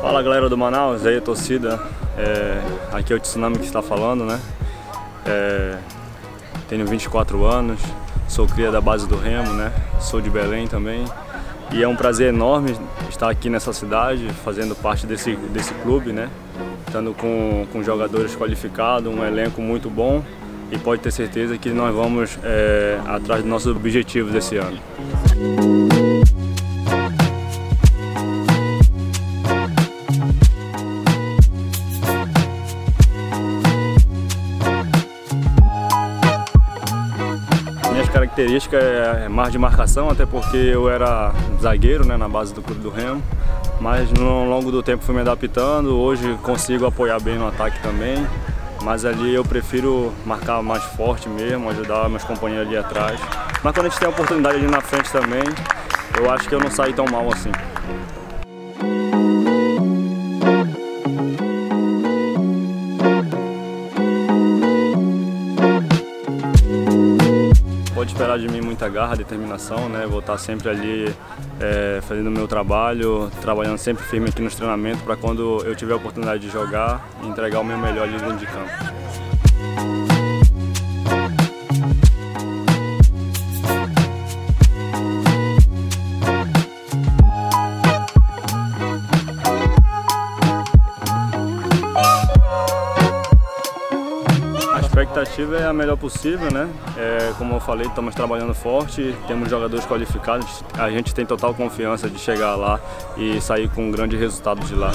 Fala galera do Manaus, aí torcida, é, aqui é o Tsunami que está falando, né? É, tenho 24 anos, sou cria da base do Remo, né? Sou de Belém também. E é um prazer enorme estar aqui nessa cidade, fazendo parte desse, desse clube, né? Estando com, com jogadores qualificados, um elenco muito bom e pode ter certeza que nós vamos é, atrás dos nossos objetivos esse ano. Minhas características é mais de marcação, até porque eu era zagueiro né, na base do Clube do Remo, mas no longo do tempo fui me adaptando, hoje consigo apoiar bem no ataque também, mas ali eu prefiro marcar mais forte mesmo, ajudar meus companheiros ali atrás. Mas quando a gente tem a oportunidade ali na frente também, eu acho que eu não saí tão mal assim. Pode esperar de mim muita garra, determinação, né? Vou estar sempre ali é, fazendo o meu trabalho, trabalhando sempre firme aqui nos treinamentos para quando eu tiver a oportunidade de jogar, entregar o meu melhor ali dentro de campo. Expectativa é a melhor possível, né? É, como eu falei, estamos trabalhando forte, temos jogadores qualificados, a gente tem total confiança de chegar lá e sair com um grande resultado de lá.